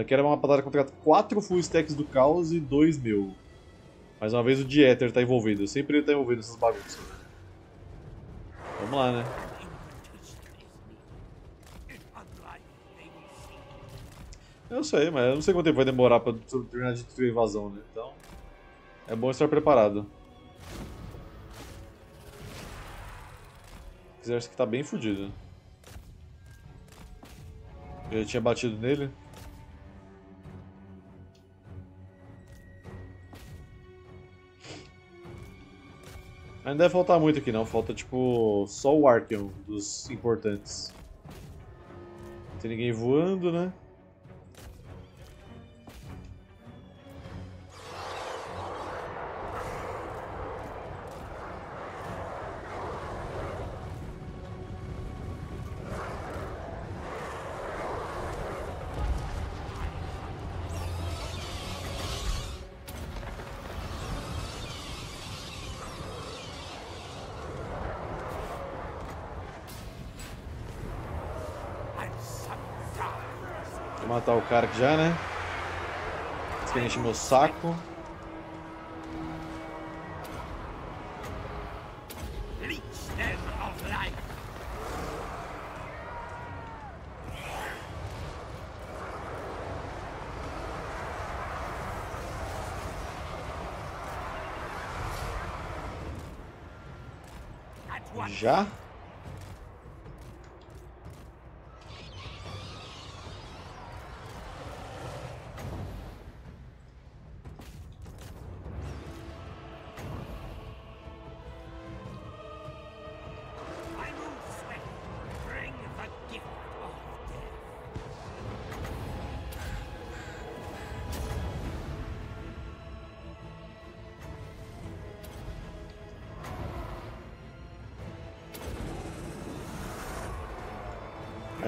Então aqui era uma batalha contra 4 full stacks do caos e 2 mil. Mais uma vez o Dieter tá envolvido. Sempre ele tá envolvido nessas bagunças. Vamos lá, né? Eu sei, mas eu não sei quanto tempo vai demorar pra terminar de destruir a invasão, né? Então, é bom estar preparado. O exército que tá bem fudido. Eu já tinha batido nele. Mas não deve faltar muito aqui não, falta tipo só o Archeon dos importantes. Não tem ninguém voando, né? Cara aqui já, né? Que enche meu saco. Já?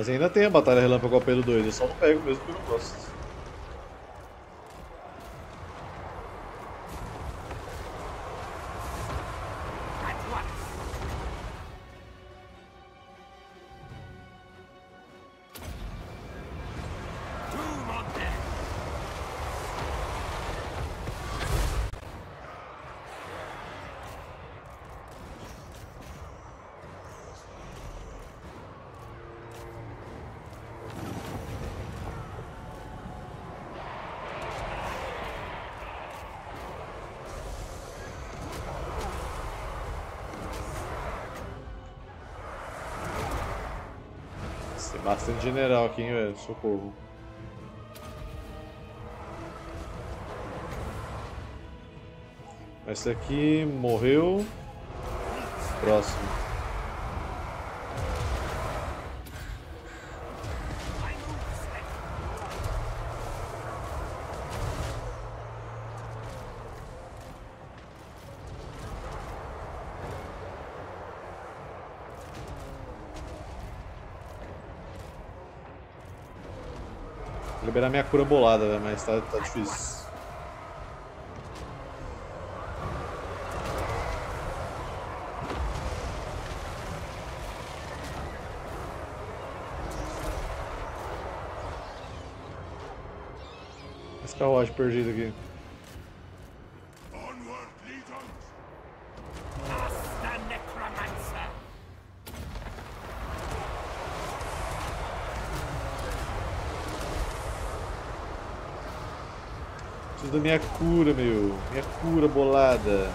Mas ainda tem a Batalha Relâmpago ao pelo 2, eu só não pego mesmo porque eu não gosto. Bastante general aqui, hein, velho. Socorro. Esse aqui morreu. Próximo. Liberar minha cura bolada, véio, mas tá, tá difícil. Esse carruagem perdido aqui. da minha cura, meu. Minha cura bolada.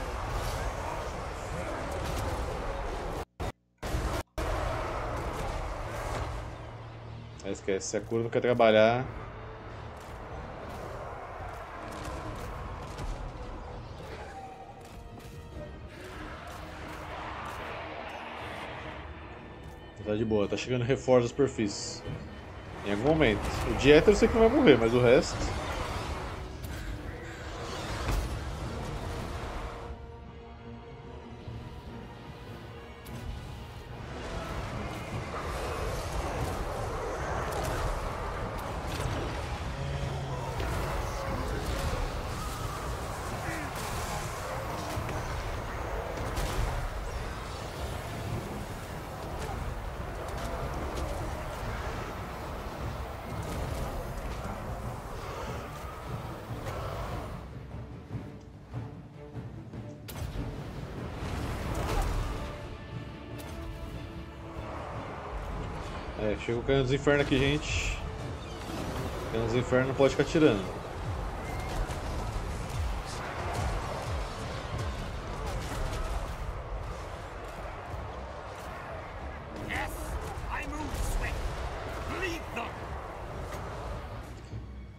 Ah, esquece, se a cura não quer trabalhar. Tá de boa, tá chegando reforço das superfícies. Em algum momento. O Dieter eu sei que não vai morrer, mas o resto. Chega o canhão dos infernos aqui, gente. O canhão dos infernos não pode ficar tirando.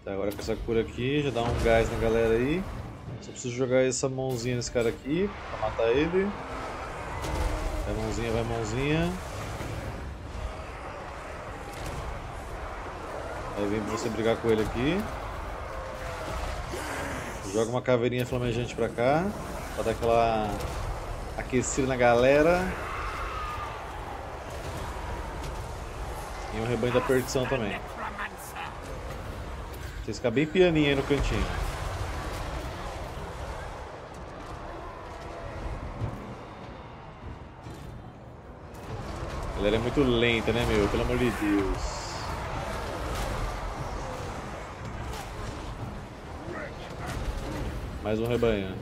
Tá, agora com essa cura aqui, já dá um gás na galera aí. Só preciso jogar essa mãozinha nesse cara aqui, pra matar ele. Vai mãozinha, vai mãozinha. Aí vem pra você brigar com ele aqui. Joga uma caveirinha flamejante pra cá. Pra dar aquela aquecida na galera. E um rebanho da perdição também. Vocês ficam bem pianinho aí no cantinho. A galera é muito lenta, né, meu? Pelo amor de Deus. Mais um rebanho.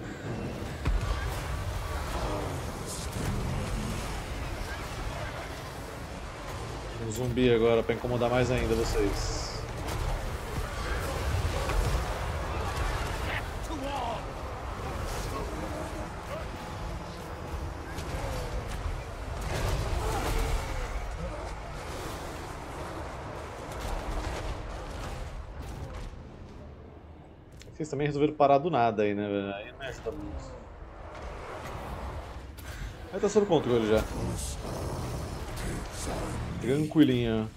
Um zumbi agora pra incomodar mais ainda vocês. To war. Vocês também resolveram parar do nada aí, né? Aí não essa muito. Aí tá sob controle já. Tranquilinho.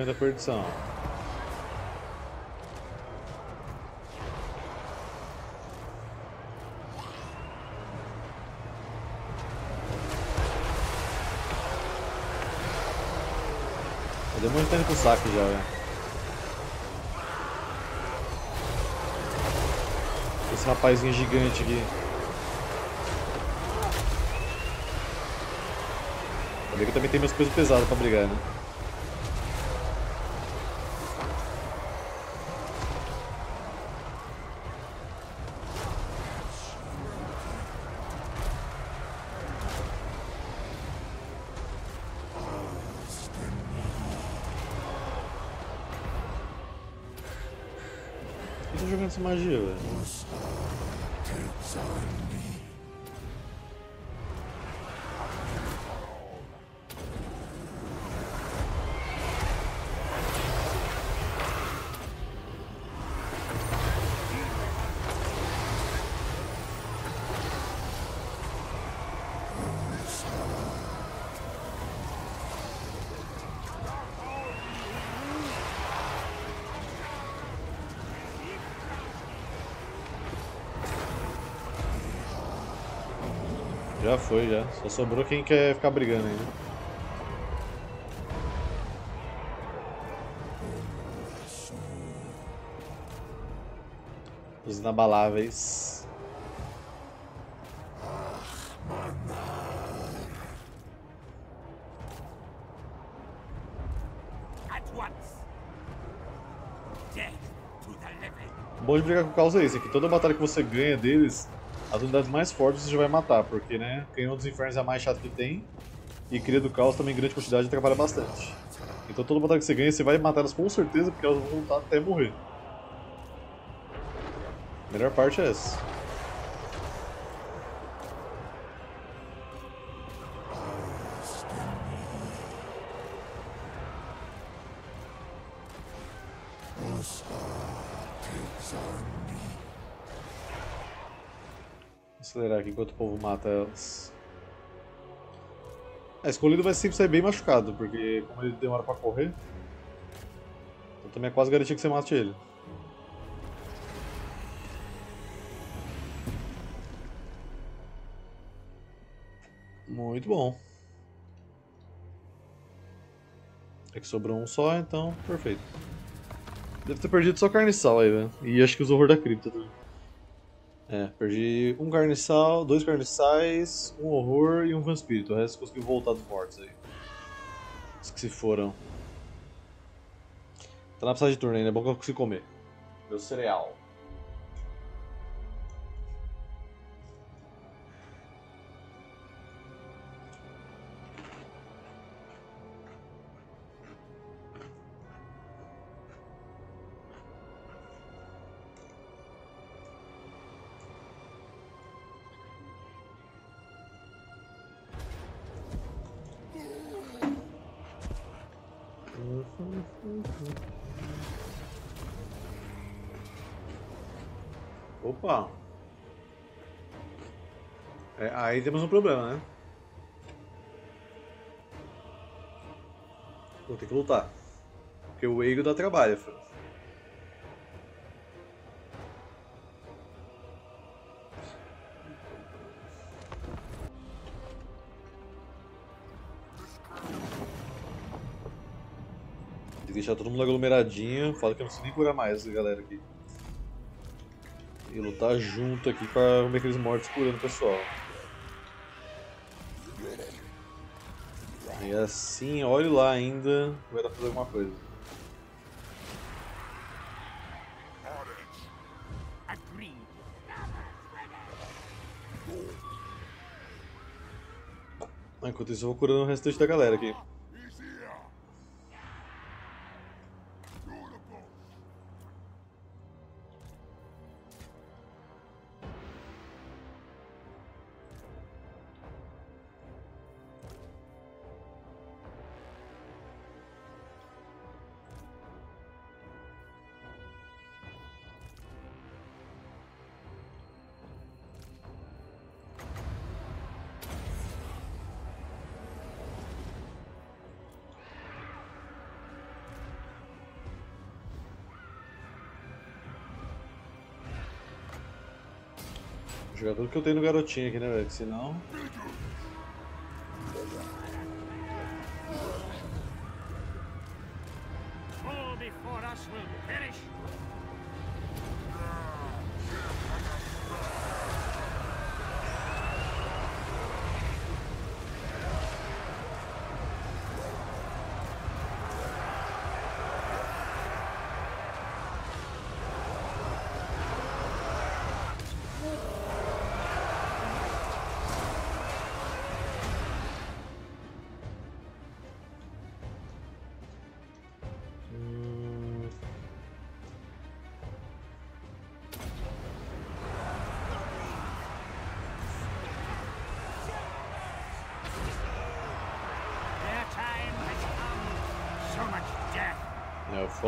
Rebanho da perdição. O demônio tá indo pro saco já, velho. Esse rapazinho gigante aqui. Que também tem meus pesos pesados pra brigar, né? Tá jogando essa magia, velho? Já foi, já. Só sobrou quem quer ficar brigando ainda. Os inabaláveis. Bom de brigar com o caos é isso, é que toda batalha que você ganha deles, as unidades mais fortes você já vai matar, porque né, canhão dos infernos é a mais chata que tem, e cria do caos também em grande quantidade atrapalha bastante. Então toda batalha que você ganha, você vai matar elas com certeza, porque elas vão lutar até morrer. A melhor parte é essa. Enquanto o povo mata elas. A escolhido vai sempre sair bem machucado, porque como ele demora pra correr, então também é quase garantia que você mate ele. Muito bom. É que sobrou um só, então perfeito. Deve ter perdido só carniçal aí, velho. E acho que os horror da cripta também. É, perdi um carniçal, dois carniçais, um horror e um vanspírito. O resto conseguiu voltar dos mortos aí. Os que se foram. Tá na passagem de turno ainda, é bom que eu consigo comer. Meu cereal. Opa! É, aí temos um problema, né? Vou ter que lutar. Porque o Eigo dá trabalho, filho. Deixar todo mundo aglomeradinho. Fala que eu não sei nem curar mais essa galera aqui. E lutar junto aqui pra ver aqueles mortos curando o pessoal. E assim, olhe lá ainda, vai dar pra fazer alguma coisa. Enquanto isso eu vou curando o restante da galera aqui. Tudo que eu tenho no garotinho aqui, né, velho? Senão.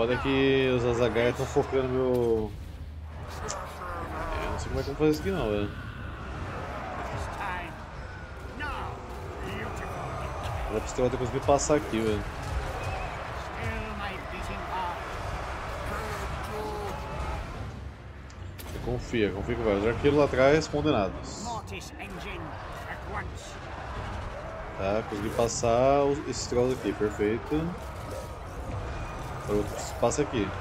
Foda é que os Azagai estão focando meu. Eu não sei como é que eu vou fazer isso aqui não, velho. Era pra ter conseguido passar aqui, velho. Confia, confia que vai. Os arqueiros lá atrás condenados. Tá, consegui passar esses trolls aqui, perfeito. Passa aqui.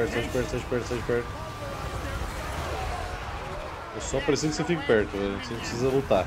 Perto, sai de perto, sai de perto, sai de perto. Eu só preciso que você fique perto. Você não precisa lutar.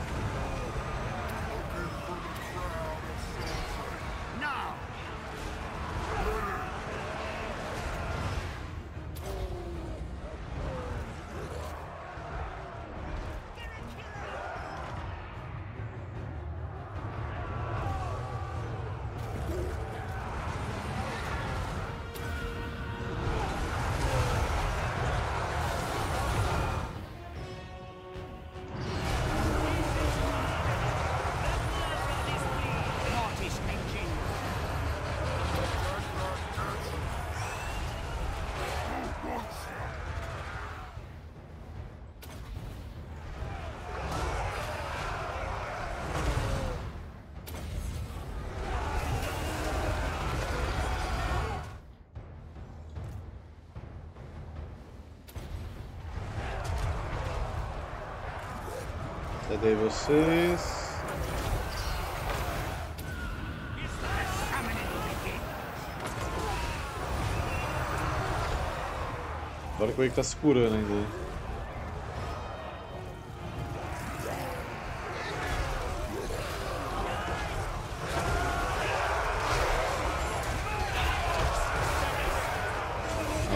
Vocês. Agora que o Wake tá se curando ainda.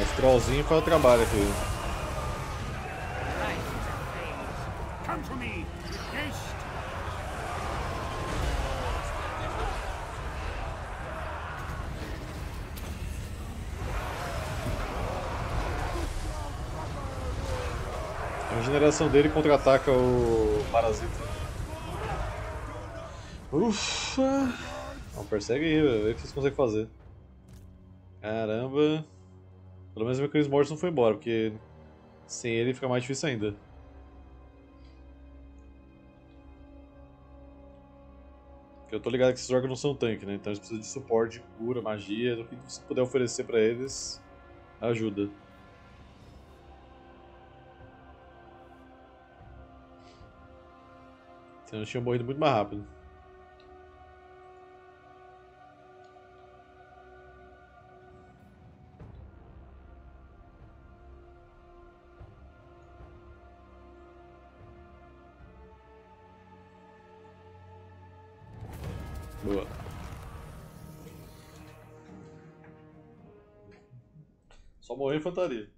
Os trollzinhos faz o trabalho aqui. Rise in the flames. Come to me with haste. A regeneração dele contra-ataca o parasita. Ufa! Não, persegue aí, velho. Vê o que vocês conseguem fazer. Caramba. Pelo menos o Chris Morris não foi embora, porque sem ele fica mais difícil ainda. Tô ligado que esses órgãos não são tanque, né? Então eles precisam de suporte, cura, magia, o que você puder oferecer pra eles, ajuda. Senão eles tinham morrido muito mais rápido. Infantaria.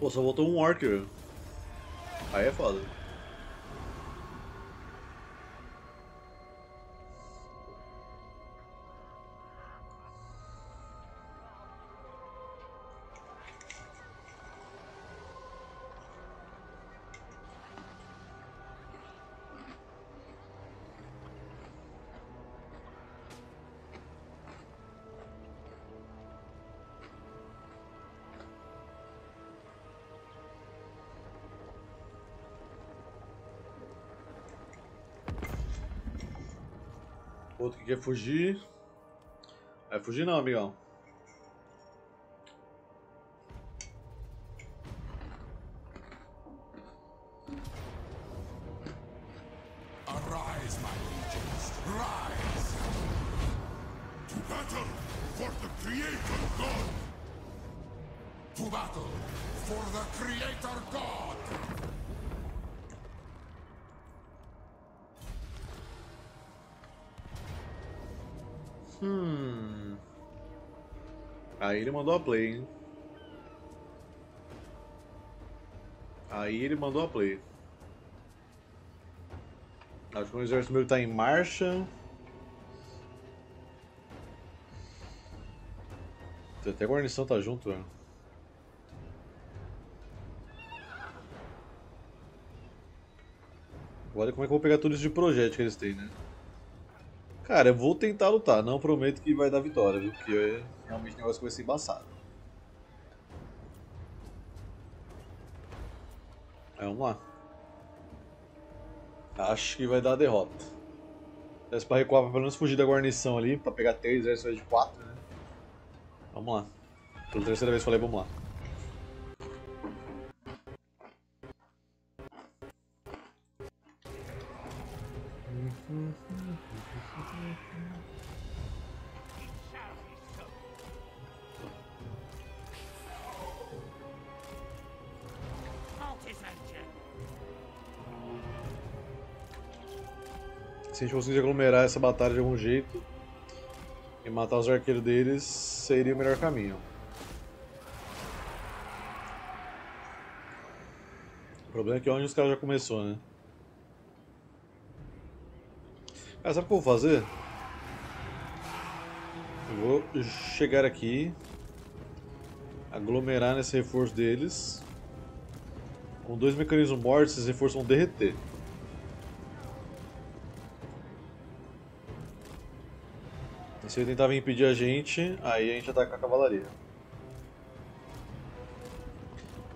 Pô, só voltou um Orc. Aí é foda. Quer fugir. Vai fugir não, amigão. Aí ele mandou a play, hein? Aí ele mandou a play. Acho que o exército meu tá em marcha. Até a guarnição tá junto, velho. Olha como é que eu vou pegar tudo isso de projeto que eles têm, né? Cara, eu vou tentar lutar, não prometo que vai dar vitória, viu? Porque é realmente o negócio vai ser embaçado. É, vamos lá. Acho que vai dar derrota. Desce pra recuar pra pelo menos fugir da guarnição ali, pra pegar 3 exércitos de 4, né? Vamos lá. Pela terceira vez falei, vamos lá. Se a gente conseguir aglomerar essa batalha de algum jeito e matar os arqueiros deles, seria o melhor caminho. O problema é que onde os caras já começou, né? Cara, sabe o que eu vou fazer? Eu vou chegar aqui, aglomerar nesse reforço deles. Com dois mecanismos mortos, esses reforços vão derreter. Se ele tentar vir impedir a gente, aí a gente ataca a cavalaria.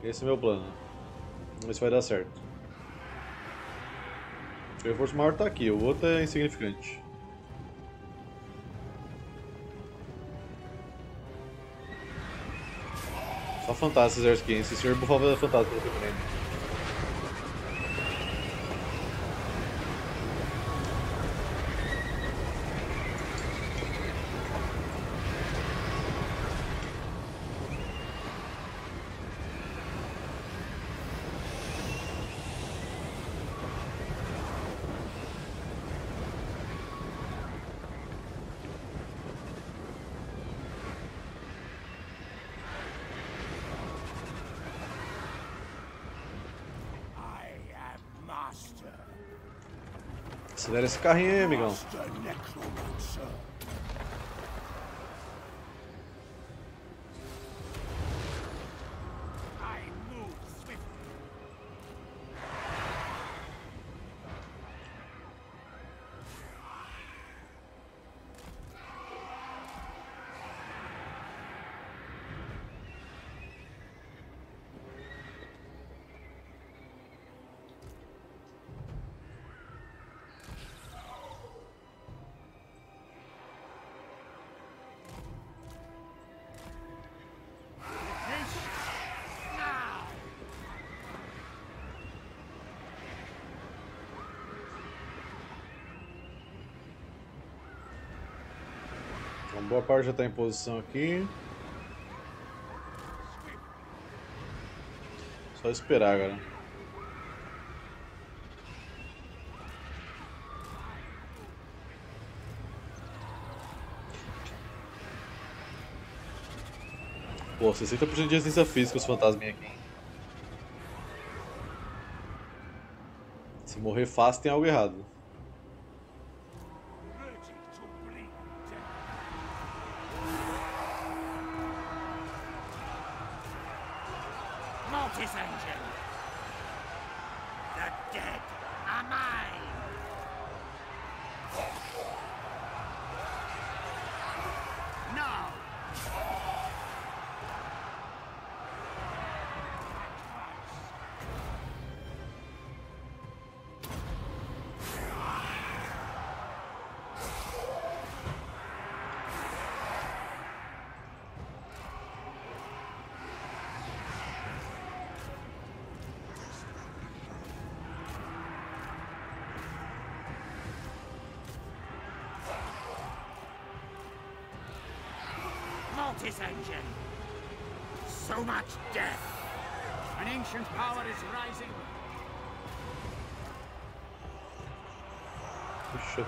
Esse é o meu plano. Vamos ver se vai dar certo. O reforço maior tá aqui, o outro é insignificante. Só fantasma exército aqui, hein? Senhor bufava é fantasma pelo que eu Acelera esse carrinho aí, amigão. Boa parte já está em posição aqui. Só esperar, galera. Pô, 60% de resistência física os fantasminhas aqui. Se morrer fácil tem algo errado.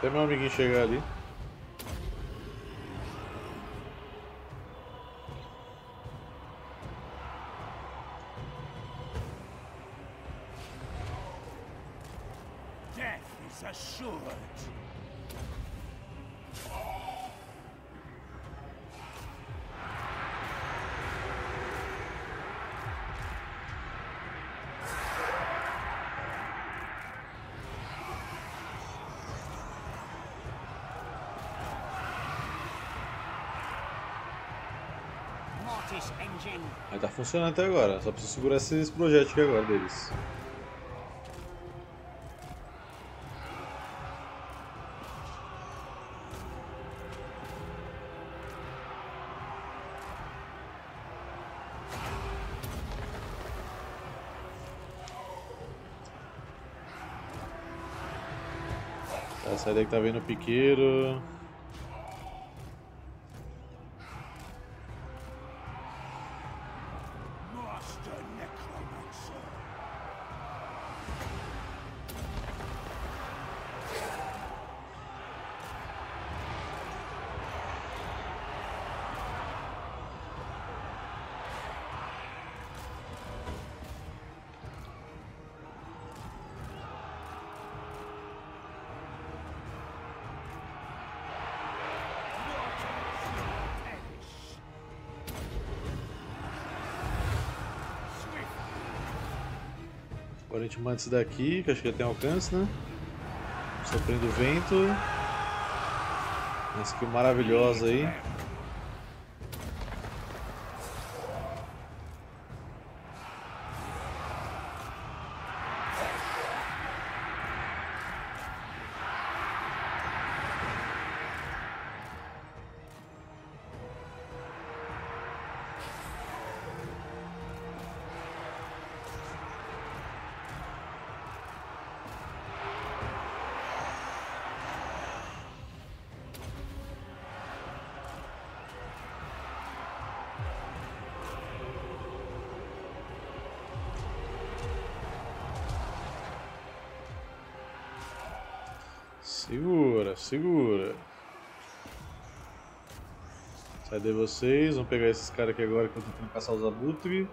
Até meu amiguinho chegar ali. Aí tá funcionando até agora, só preciso segurar esses projetos aqui agora deles. Sai daí que tá vendo o piqueiro. Agora a gente manda esse daqui, que acho que já tem alcance, né? Sofrendo vento. Uma skill maravilhosa aí. Segura. Sai daí vocês, vamos pegar esses caras aqui agora que eu tô tentando caçar os abutres.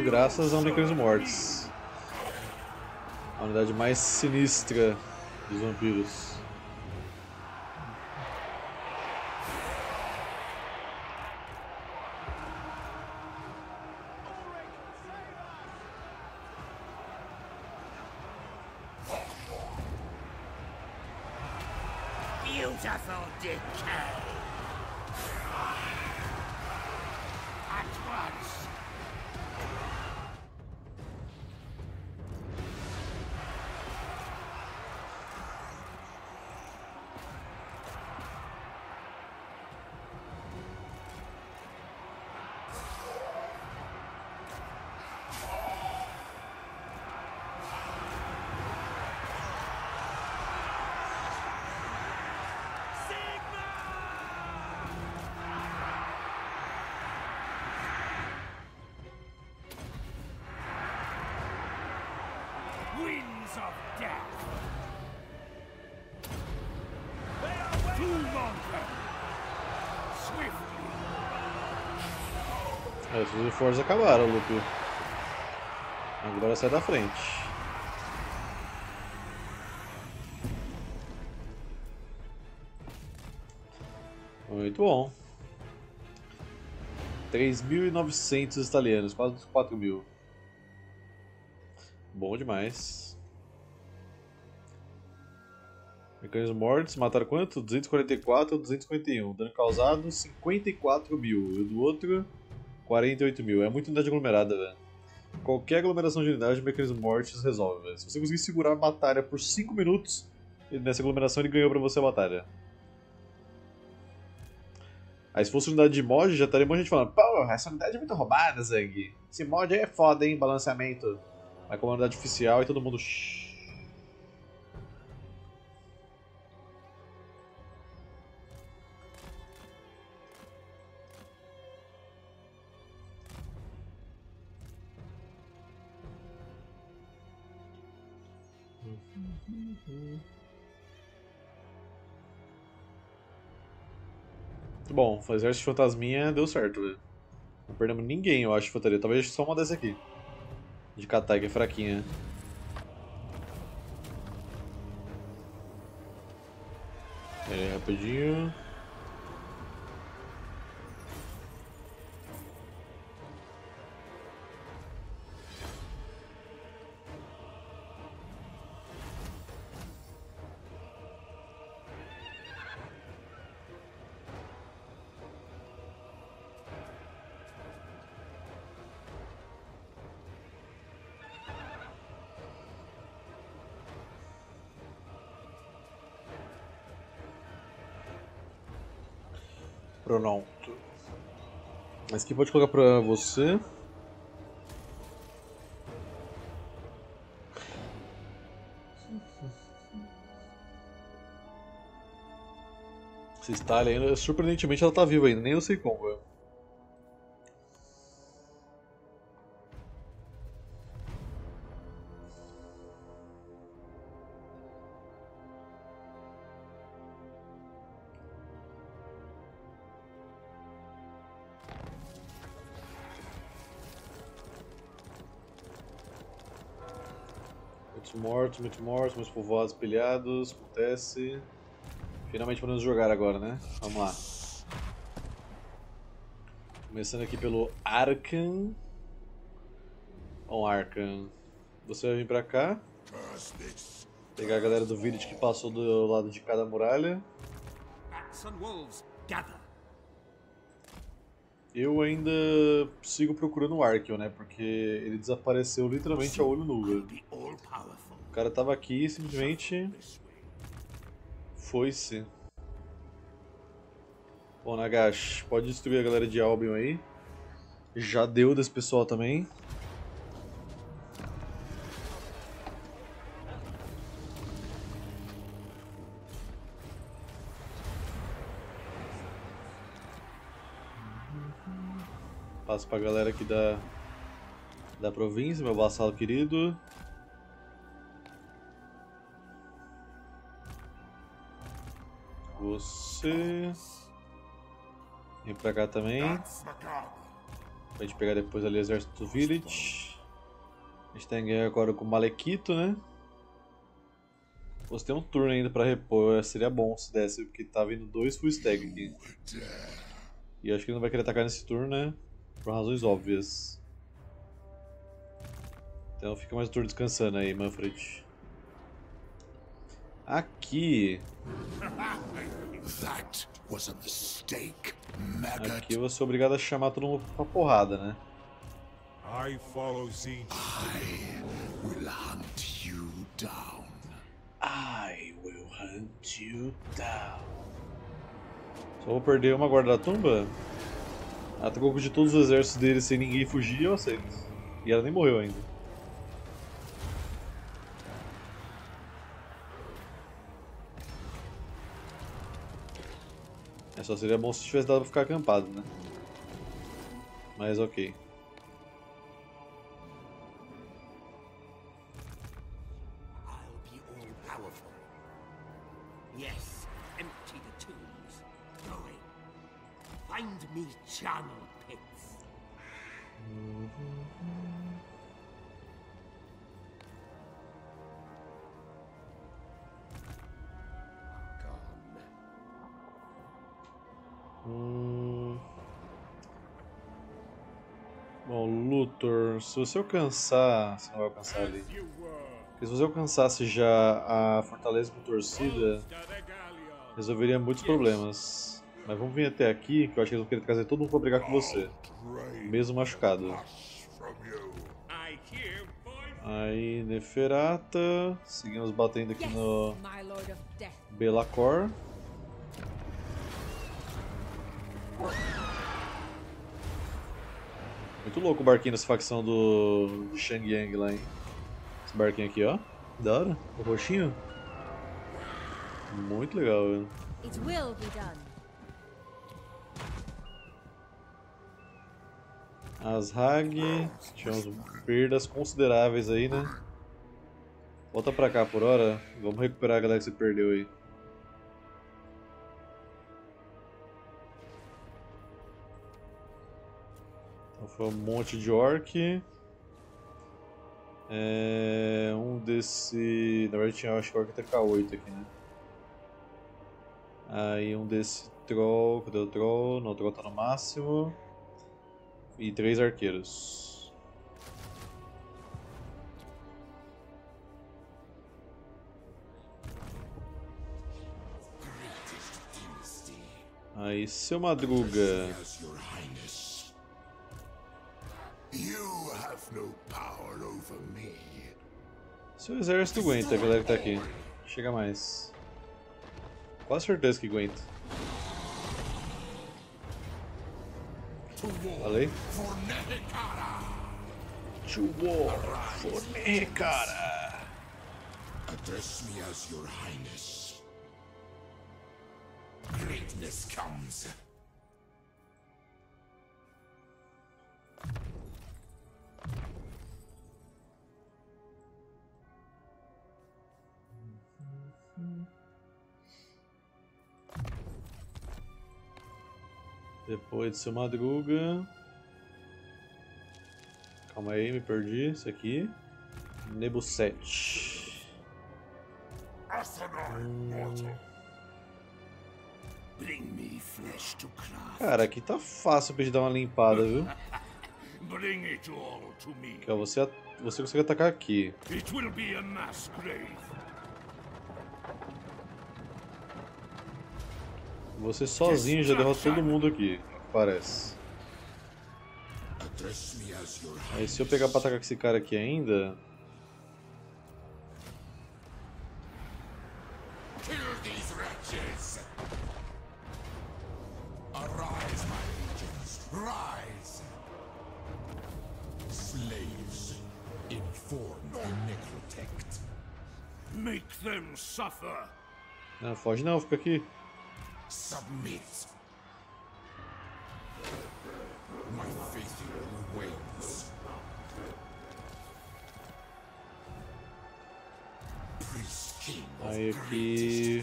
Graças ao Necrons Mortis. A unidade mais sinistra dos vampiros. É, os uniformes acabaram, Lupe. Agora sai da frente. Muito bom. 3.900 italianos, quase 4.000. Bom demais. Mecanismos mortos, mataram quanto? 244 ou 251. Dano causado, 54 mil. E do outro, 48 mil. É muita unidade aglomerada, velho. Qualquer aglomeração de unidade, mecanismo mortes resolve, velho. Se você conseguir segurar a batalha por 5 minutos, nessa aglomeração ele ganhou pra você a batalha. Aí se fosse unidade de mod, já estaria muita gente falando Pô, essa unidade é muito roubada, Zang. Esse mod aí é foda, hein, balanceamento. Vai com a unidade oficial e todo mundo... Shhh. Bom, o exército de fantasminha deu certo, velho. Não perdemos ninguém, eu acho, de. Talvez só uma dessa aqui. De Katai, que é fraquinha. Aí, rapidinho. Esse aqui pode colocar pra você. Essa Stalin ainda, surpreendentemente ela tá viva ainda, nem eu sei como, mortos, muitos mortos, muitos povoados pilhados, acontece. Finalmente podemos jogar agora, né? Vamos lá. Começando aqui pelo Arkan. Bom, Arkan, você vai vir pra cá. Pegar a galera do Village que passou do lado de cada muralha. Eu ainda sigo procurando o Arkel, né? Porque ele desapareceu literalmente a olho nu. O cara tava aqui e simplesmente foi-se. Bom, Nagash, pode destruir a galera de Albion aí. Já deu desse pessoal também. Passo pra galera aqui da, da província, meu vassalo querido. Você. Vem pra cá também. Pra gente pegar depois ali o exército do Village. A gente tem guerra agora com o Malekito, né? Você tem um turno ainda pra repor, seria bom se desse, porque tá vindo dois full stack aqui. E acho que ele não vai querer atacar nesse turno, né? Por razões óbvias. Então fica mais um turno descansando aí, Manfred. Aqui. That was a mistake, maggot. Aqui eu vou ser obrigado a chamar todo mundo pra porrada, né? I follow. I will hunt you down. I will hunt you down. Só vou perder uma guarda da tumba? Atacou de todos os exércitos dele sem ninguém fugir, eu aceito. E ela nem morreu ainda. É só seria bom se tivesse dado pra ficar acampado, né? Mas ok. Find me charnel pits. Se você alcançar. Você não vai alcançar ali. Porque se você alcançasse já a Fortaleza com torcida, resolveria muitos problemas. Mas vamos vir até aqui, que eu acho que eles vão querer trazer todo mundo pra brigar com você. Mesmo machucado. Aí, Neferata. Seguimos batendo aqui no. Belacor. Muito louco o barquinho dessa facção do Shang Yang lá, hein? Esse barquinho aqui, ó. Da hora. O roxinho. Muito legal, velho. It will be done. As Hag. Tivemos perdas consideráveis aí, né? Volta pra cá por hora. Vamos recuperar a galera que se perdeu aí. Um monte de orc. É, um desse. Na verdade tinha acho que orc até K8 aqui, né? Aí um desse troll. Cadê o troll? Não, o troll tá no máximo. E três arqueiros. Aí, seu Madruga. As your highness. You have no power over me. Seu exército aguenta, a galera que tá aqui. Chega mais. Quase certeza que aguenta. Falei? For Nehekhara. To war for cara. Address me as your highness. Greatness comes. Depois de seu Madruga. Calma aí, me perdi. Isso aqui. Nebuset. Asanai, mortal. Bring me flesh to craft. Cara, aqui tá fácil pra gente dar uma limpada, viu? Bring it all to me. Ó, você, você consegue atacar aqui. It will be a mass grave. Você sozinho já derrota todo mundo aqui, parece. Aí se eu pegar pra atacar com esse cara aqui ainda... Kill these wretches! Arise, my legions! Rise! Slaves, inform the Necrotect. Make them suffer. Não, foge não, fica aqui. Submit! My faith in you wanes. Aí aqui...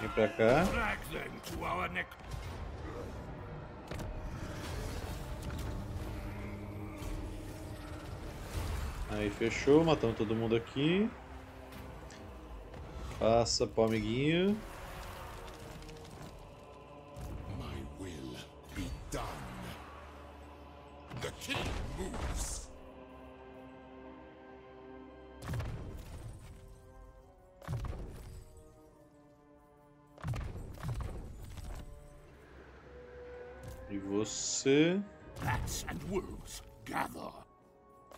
Vem pra cá. Aí fechou, matamos todo mundo aqui. Passa pro amiguinho. Você...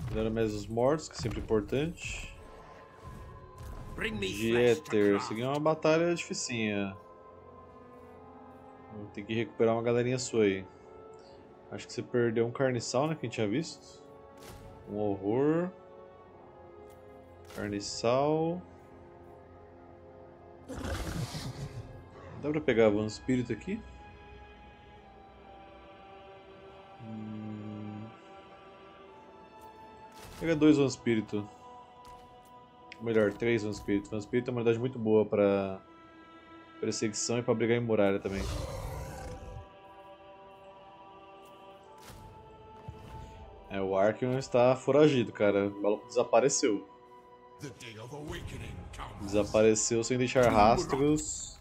Cuidado mais dos mortos, que é sempre importante. Craft. Isso aqui é uma batalha dificinha. Vou ter que recuperar uma galerinha sua aí. Acho que você perdeu um carniçal, né? Que a gente tinha visto. Um horror. Carniçal. Dá pra pegar um espírito aqui? Pega dois One Espírito. Ou melhor, três One Espírito. One Espírito é uma unidade muito boa pra perseguição e pra brigar em muralha também. É, o Arkham está foragido, cara. O maluco desapareceu. Desapareceu sem deixar rastros.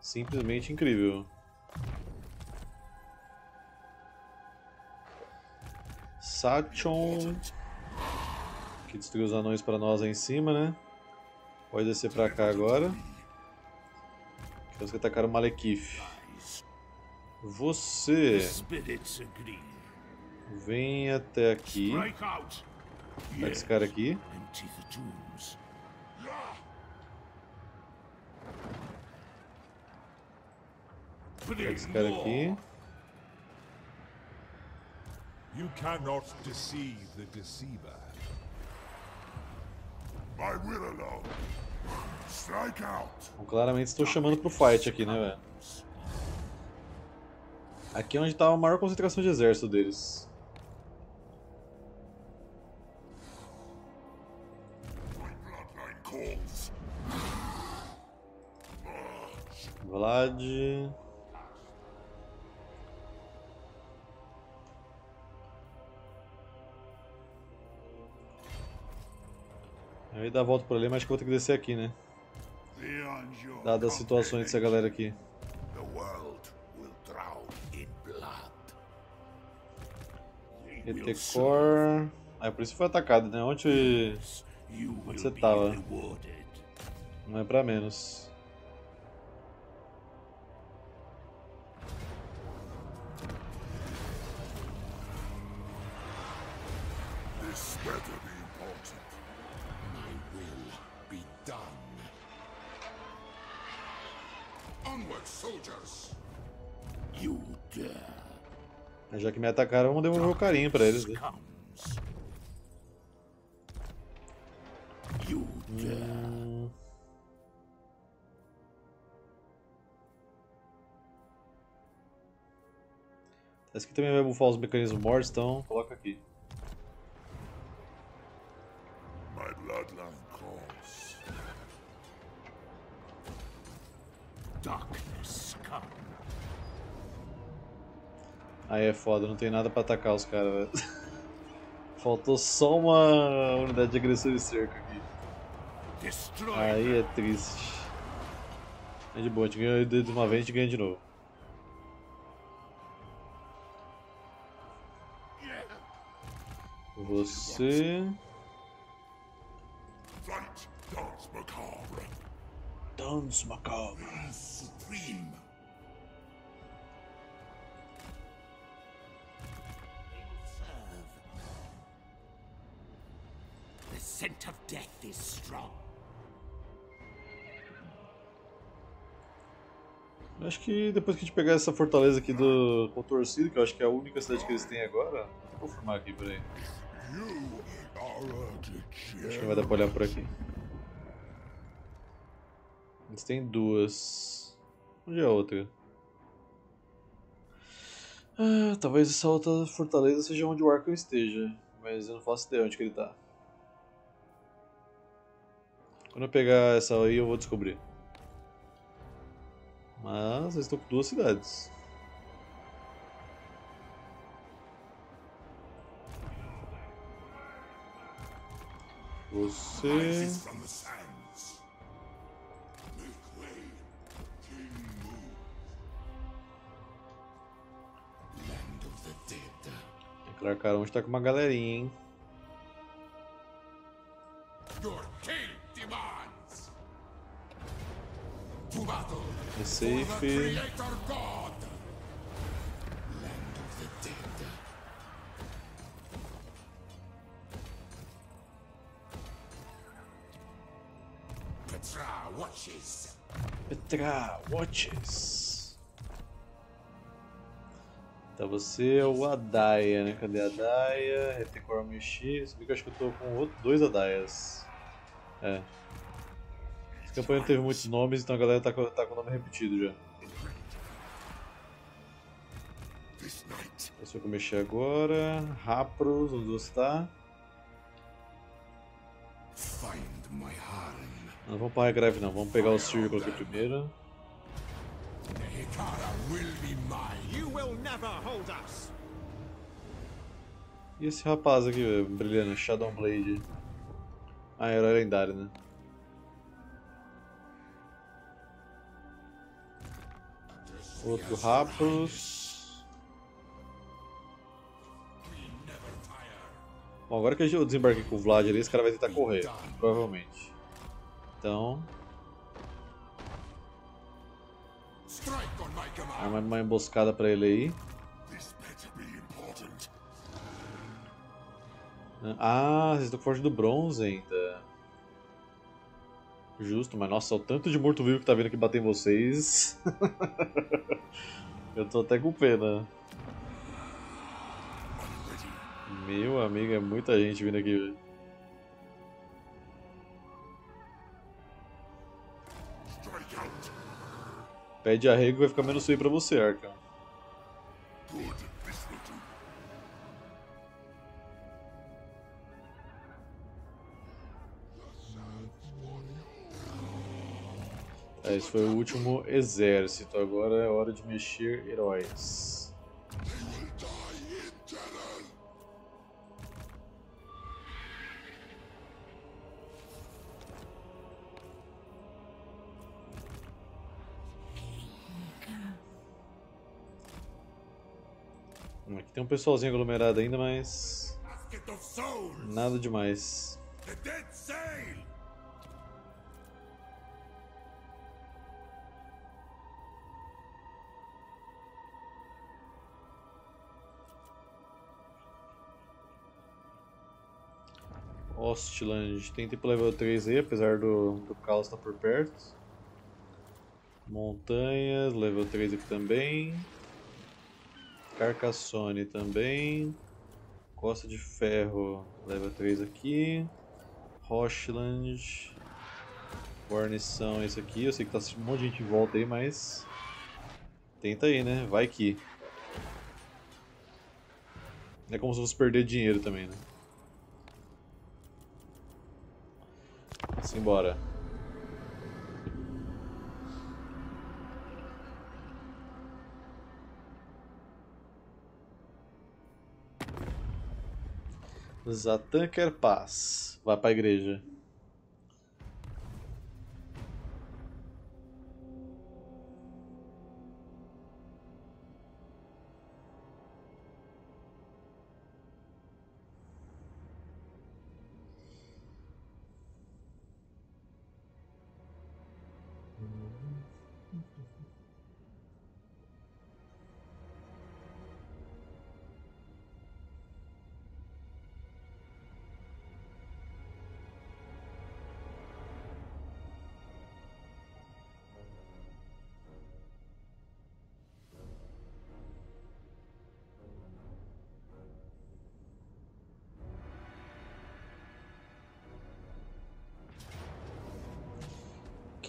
Simplesmente incrível. Sachon. Que destruiu os anões pra nós aí em cima, né? Pode descer pra cá agora. Que atacaram o Malekith. Você vem até aqui. Pega esse cara aqui. Pega esse cara aqui. You cannot deceive the deceiver. My will alone. Strike out. Bom, claramente estou chamando pro fight aqui, né, velho? Aqui é onde tá a maior concentração de exército deles. Vlad. Aí dá a volta por ali, mas acho que vou ter que descer aqui, né? Dadas as situações dessa galera aqui. Blood. Retecor. Ah, é por isso foi atacado, né? Onde will você tava? não é pra menos. Já que me atacaram, vamos devolver o carinho pra eles. You dare. Esse aqui também vai bufar os mecanismos mortos, então coloca aqui. My bloodline Aí é foda, não tem nada pra atacar os caras, velho. Faltou só uma unidade de agressor e cerco aqui. Aí é triste. É de boa, a gente ganhou de uma vez, a gente ganha de novo. Você. Dance macabre. Dance Macabre. Supreme. Scent of death is strong. Acho que depois que a gente pegar essa fortaleza aqui do Contorcido, que eu acho que é a única cidade que eles têm agora. Vou confirmar aqui, peraí. Acho que vai dar pra olhar por aqui. Eles têm duas. Onde é a outra? Ah, talvez essa outra fortaleza seja onde o Arkham esteja. Mas eu não faço ideia onde que ele tá. Quando eu pegar essa aí eu vou descobrir. Mas eles estão com duas cidades. Você. Clark Caron tá com uma galerinha, hein? Safe. Creator God. Land of the dead. Petra watches. Petra Watches. Tá, você é o Adaia, né? Cadê a Adaia? Retecor Mexi. Se bem que eu acho que eu tô com outro, dois Adaias. É. Essa campanha não teve muitos nomes, então a galera tá com, tá com o nome repetido já. Esse eu vou mexer agora. Rapros, onde você tá? Find my harem. Não vamos pra Regrave não, vamos pegar o círculo aqui primeiro. E esse rapaz aqui, velho, brilhando, Shadow Blade. Ah, herói lendário, né? Outro Rapros. Bom, agora que eu desembarquei com o Vlad ali, esse cara vai tentar correr, provavelmente. Então, arma uma emboscada pra ele aí. Ah, vocês estão forte do bronze ainda. Justo, mas nossa, o tanto de morto-vivo que tá vindo aqui bater em vocês. eu tô até com pena. Meu amigo, é muita gente vindo aqui. Pede arrego vai ficar menos feio pra você, Arca. Good. É, esse foi o último exército. Agora é hora de mexer heróis. Aqui tem um pessoalzinho aglomerado ainda, mas nada demais. Hostland, tem tipo level 3 aí, apesar do, do caos estar por perto. Montanhas, level 3 aqui também. Carcassone também. Costa de Ferro, level 3 aqui. Rochland. Guarnição, esse aqui. Eu sei que tá um monte de gente em volta aí, mas. Tenta aí, né? Vai que. É como se fosse perder dinheiro também, né? Simbora. Zatan quer paz. Vai pra igreja.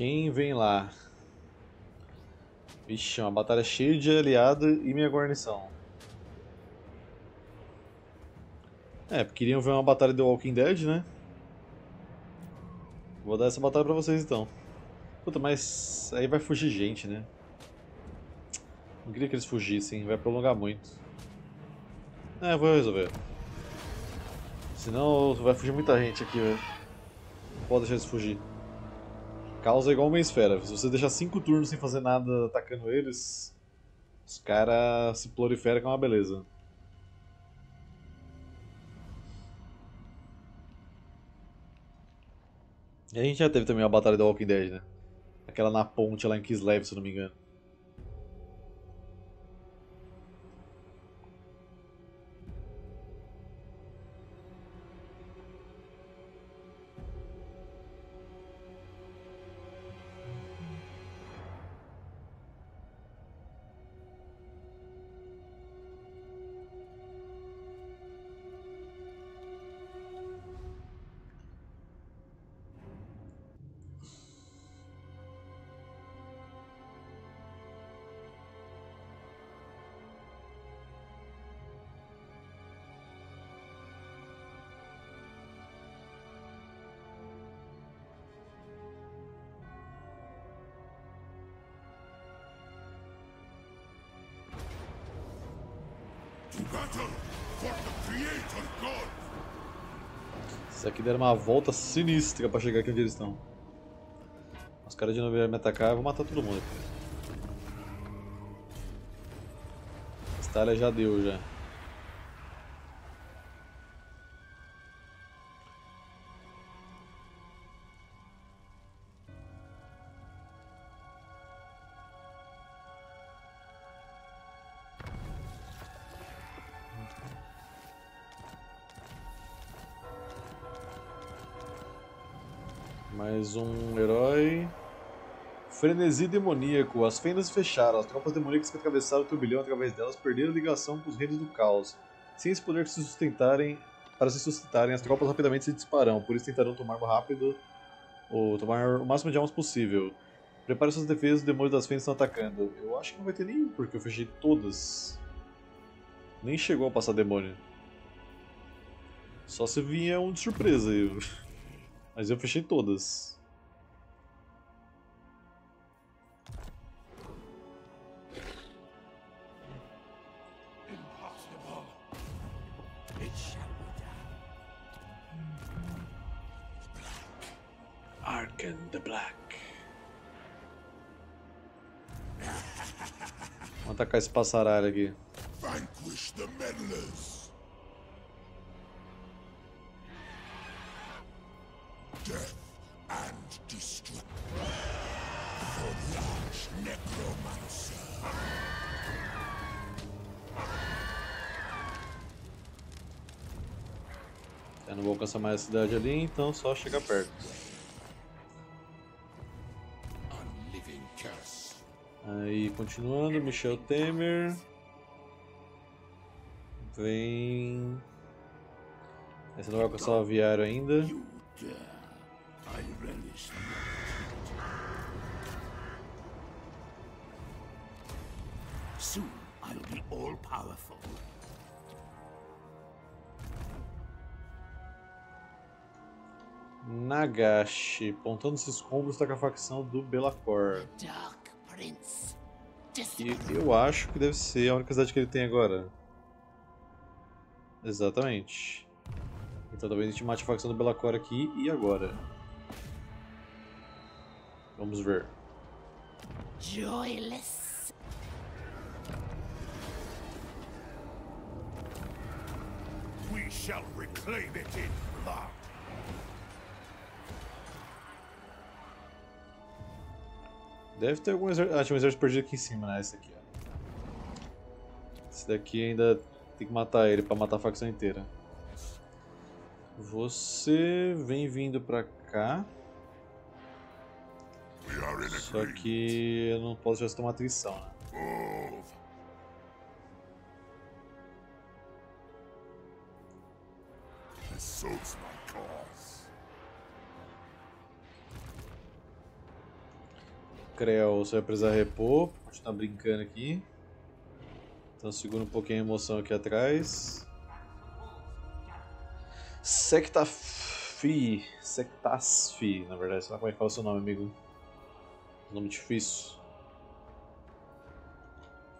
Quem vem lá? Vixe, uma batalha cheia de aliado e minha guarnição. É, porque queriam ver uma batalha do Walking Dead, né? Vou dar essa batalha pra vocês então. Puta, mas aí vai fugir gente, né? Não queria que eles fugissem, vai prolongar muito. É, vou resolver. Senão vai fugir muita gente aqui, velho. Não pode deixar eles fugir. Causa igual uma esfera. Se você deixar 5 turnos sem fazer nada atacando eles, os caras se proliferam que é uma beleza. E a gente já teve também uma batalha do Walking Dead, né? Aquela na ponte lá em Kislev, se não me engano. Aqui deram uma volta sinistra pra chegar aqui onde eles estão. Os caras de novo vieram me atacar, eu vou matar todo mundo aqui. Essa talha já deu já. Um herói. Frenesi demoníaco. As fendas fecharam. As tropas demoníacas que atravessaram o turbilhão através delas perderam ligação com os reinos do caos. Sem esse poder se sustentarem, para se sustentarem, as tropas rapidamente se dispararão. Por isso tentarão tomar rápido ou tomar o máximo de almas possível. Prepare suas defesas, os demônios das fendas estão atacando. Eu acho que não vai ter nenhum, porque eu fechei todas. Nem chegou a passar demônio. Só se vinha um de surpresa. Mas eu fechei todas. Arken the Black. Vamos atacar esse passaralho aqui. Vanquish the meddlers. Death and destruction. For large necromancer. Eu não vou alcançar mais a cidade ali, então só chegar perto. Continuando, Michel Temer. Vem. Esse não vai alcançar o aviário ainda. Soon I'll be all powerful. Nagashi, pontando esses escombros, tá com a facção do Belacor. Dark. E eu acho que deve ser a única cidade que ele tem agora. Exatamente. Então talvez a gente mate a facção do Belacor aqui e agora. Vamos ver. Joyless. We shall reclaim it in blood. Deve ter algum exército. Ah, tinha um exército perdido aqui em cima, né? Esse aqui, ó. Esse daqui ainda tem que matar ele pra matar a facção inteira. Você vem vindo pra cá. Só que eu não posso já tomar atrição, né? Move. Creu, você vai precisar repor, pra continuar brincando aqui. Então segura um pouquinho a emoção aqui atrás. Sectafi. Sectasfi, na verdade, lá como é que fala o seu nome, amigo. Nome difícil.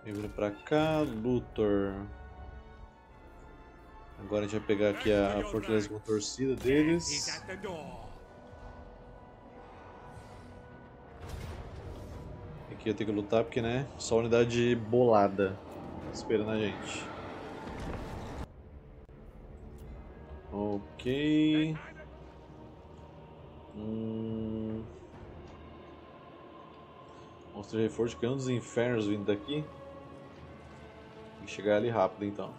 Vem pra cá, Luthor. Agora a gente vai pegar aqui a, a fortaleza contorcida He's deles. Aqui eu tenho que lutar porque, né? Só unidade bolada esperando a gente. Ok. Hum... Monstro de reforço canhão dos infernos vindo daqui. Tem que chegar ali rápido então.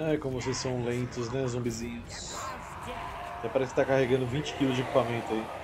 Ai, como vocês são lentos, né, zumbizinhos. Até parece que tá carregando 20 kg de equipamento aí.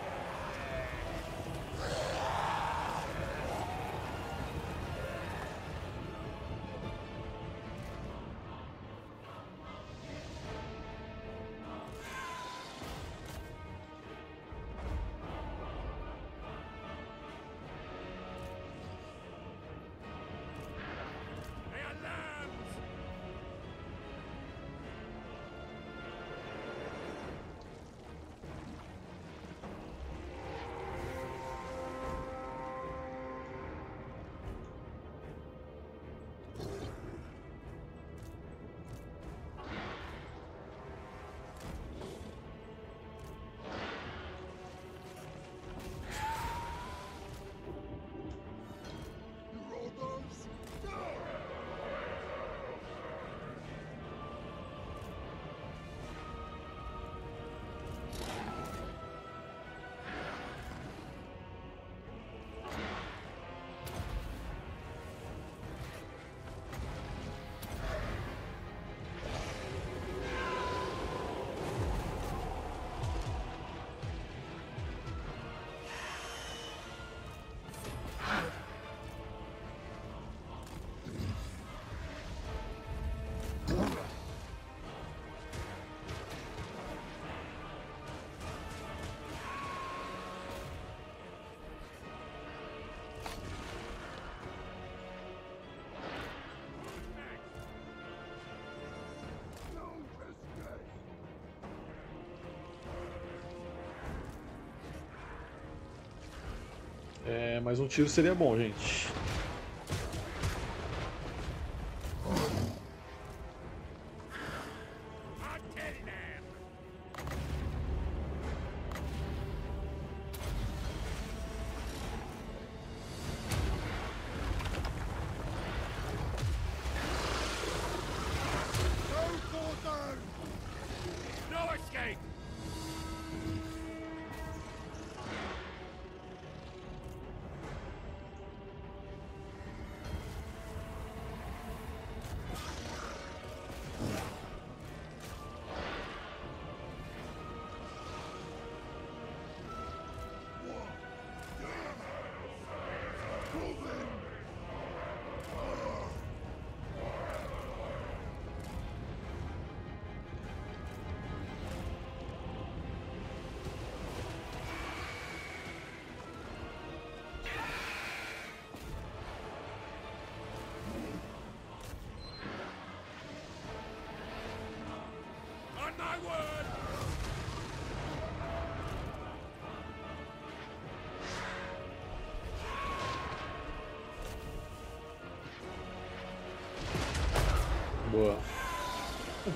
É, mais um tiro seria bom, gente.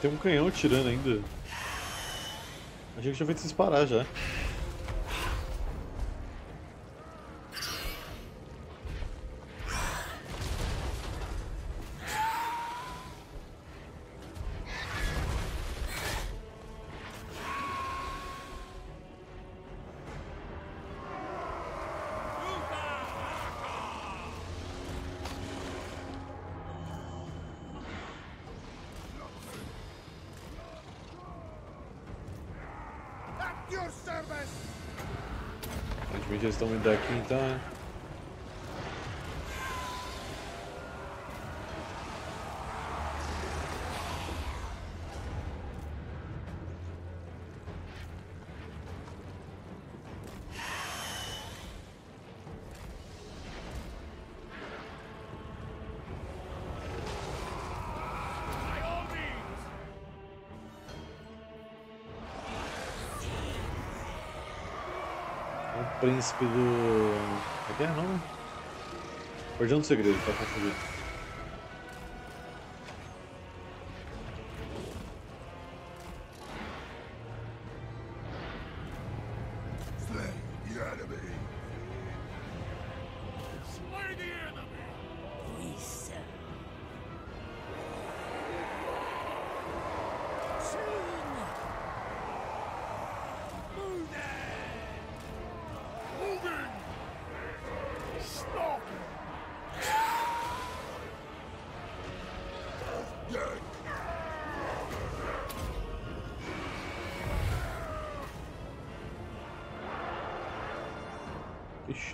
Tem um canhão tirando ainda. Achei que tinha feito se parar já. Aparentemente eles estão indo daqui então, né? Príncipe do. Como é que é o nome? Guardião do Segredo, tá confundido.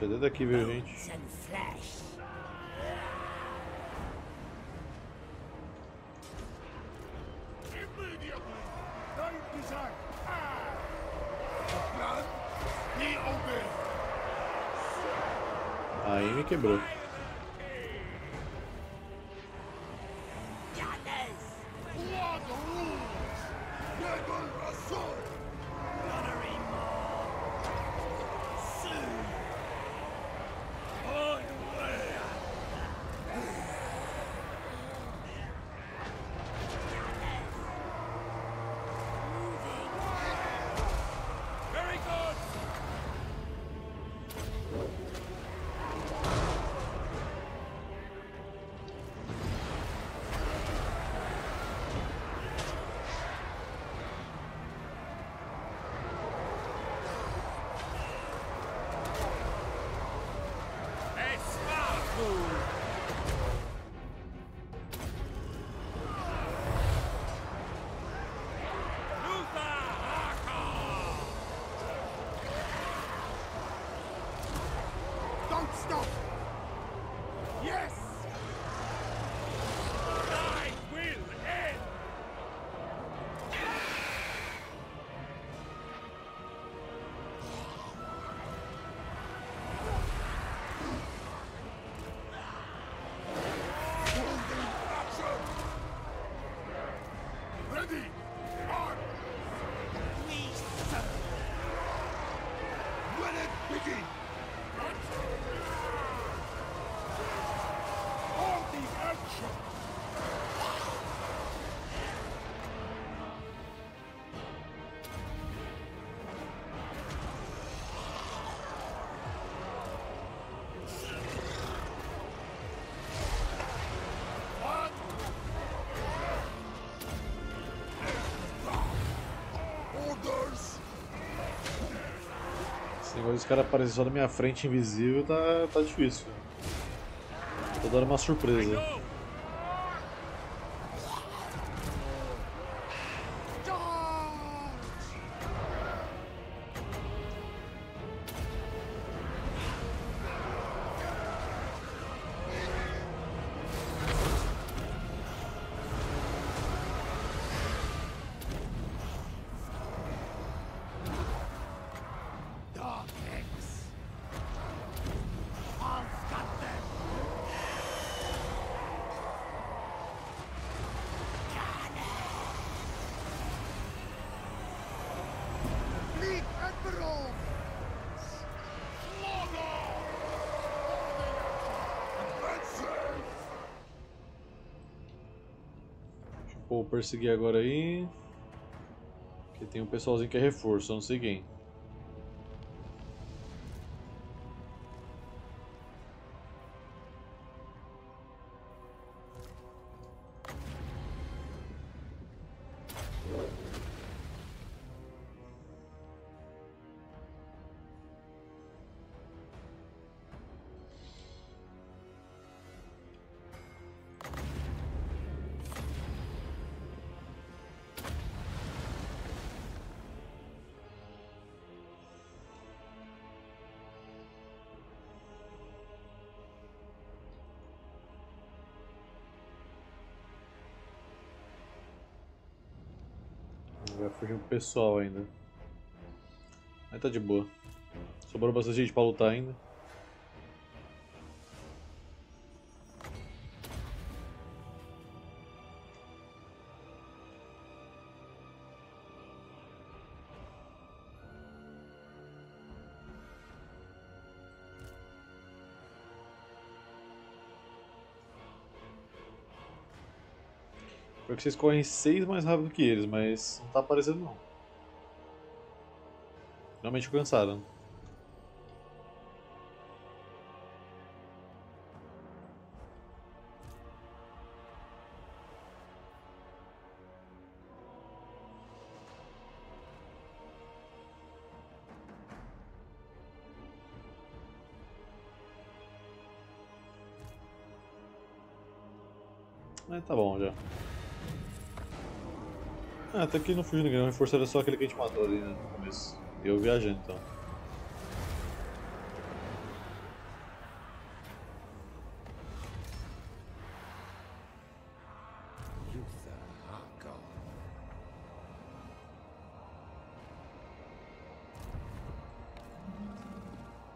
Até daqui veio gente. Negócio dos caras aparecer só na minha frente invisível tá, tá difícil. Tô dando uma surpresa. Perseguir agora aí. Que tem um pessoalzinho que é reforço, não sei quem. Pessoal ainda. Aí tá de boa. Sobrou bastante gente pra lutar ainda. Porque vocês correm 6 mais rápido que eles, mas não tá aparecendo não. Finalmente cansaram. É, tá bom já. Ah, até que não fugiu né? ninguém, o reforço era só aquele que a gente matou ali né, no começo. Eu viajando então.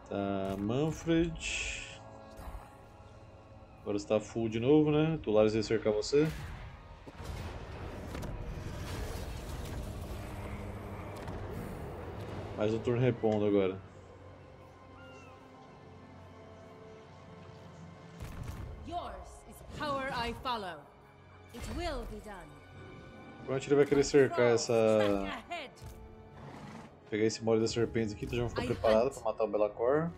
Tá, Manfred. Agora está full de novo, né? Tulares ia cercar você. Mais um turno repondo agora. Yours is power I follow. It will be done. Provavelmente ele vai querer cercar essa. Pegar esse mole das serpentes aqui, então já vou ficar preparado para matar o Belacor.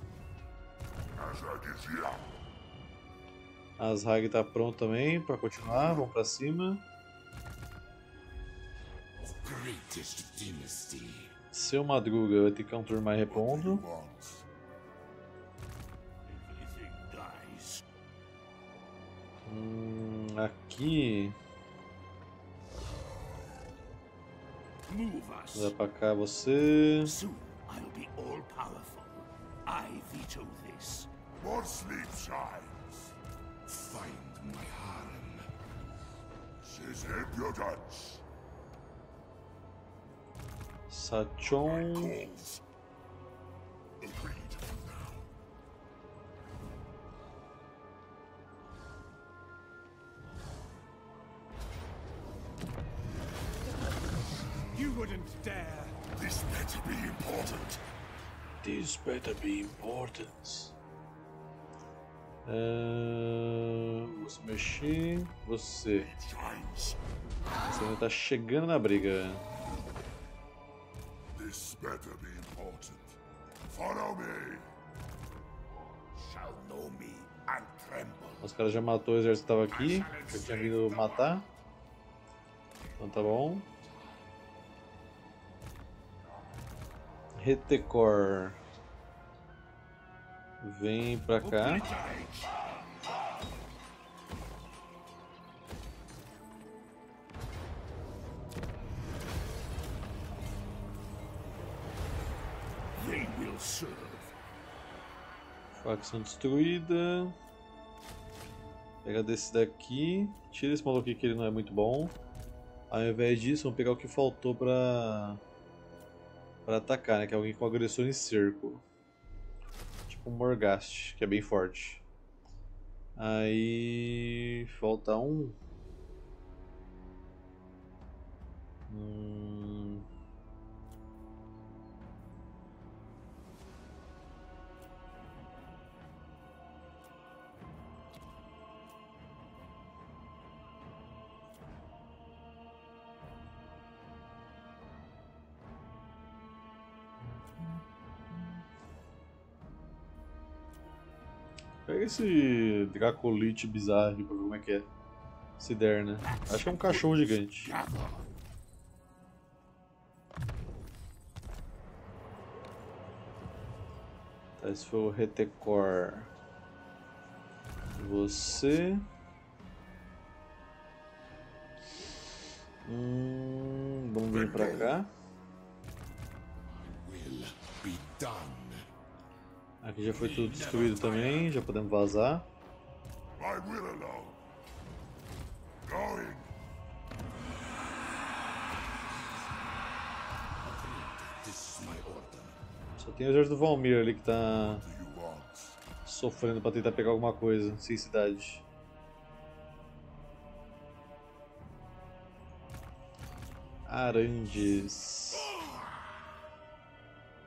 As Hag tá pronto também para continuar, vamos para cima. Greatest dynasty. Seu Madruga vai ter que um turno mais repondo. Hum, aqui. Vai pra cá você. Soon I'll be all powerful. I veto this. More sleep shines. Find my harem. Sachon. Calls. Agreed. Now. You wouldn't dare. This better be important. This better be important. É... Vou se mexer. Você. Você ainda tá chegando na briga. This better be important. Follow me. Shall know me and tremble. Os caras já matou o exército que tava aqui. Que eu tinha vindo matar. Então tá bom. Retecor. Vem pra cá. Facção destruída. Pega desse daqui. Tira esse maluco aqui que ele não é muito bom. Ao invés disso, vamos pegar o que faltou pra. pra atacar, né? Que é alguém com agressor em cerco. Tipo um Morgast, que é bem forte. Aí. falta um. Hum... Pega esse Dracolite bizarro pra ver como é que é. Se der, né? Acho que é um cachorro gigante. Tá, esse foi o Retecor. Você. Hum, vamos vir pra cá. Will be done. Aqui já foi tudo destruído também, já podemos vazar. Só tem o exército do Valmir ali que tá sofrendo pra tentar pegar alguma coisa, sem cidade. Arandes.